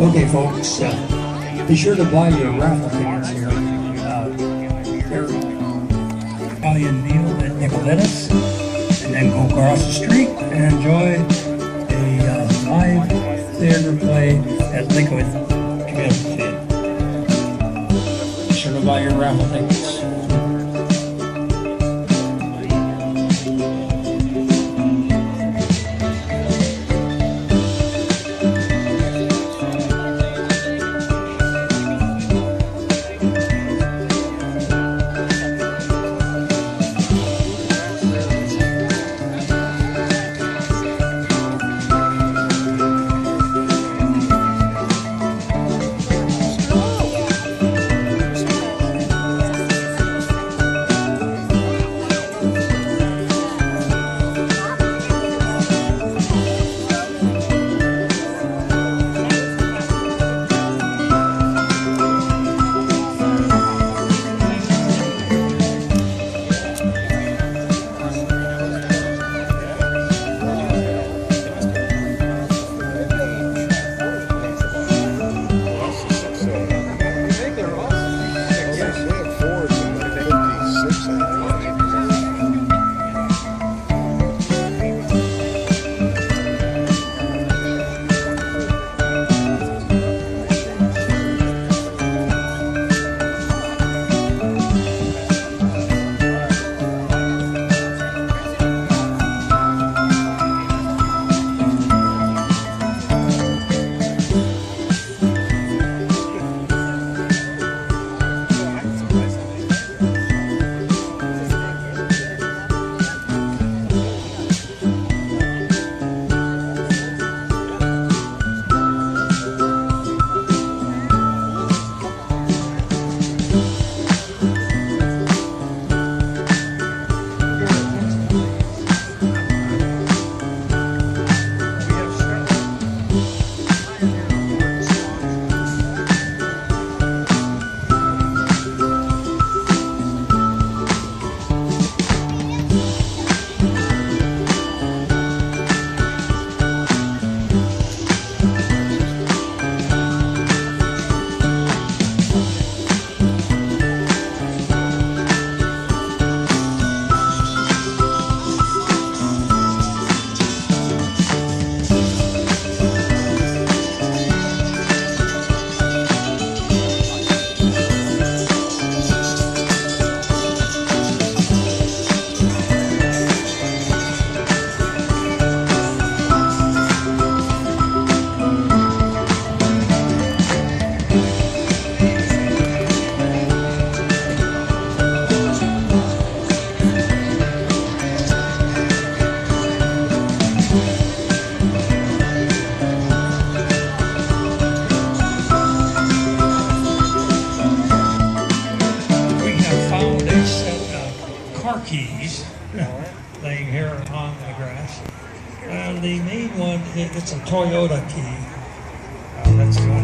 Okay, folks, uh, be sure to buy your raffle tickets here. Uh, Holly and Neil at Nicoletta's, and then go across the street and enjoy a uh, live theater play at Lakewood Community Theater. Be sure to buy your raffle tickets. Keys laying here on the grass. And the main one, it's a Toyota key. Uh, that's the one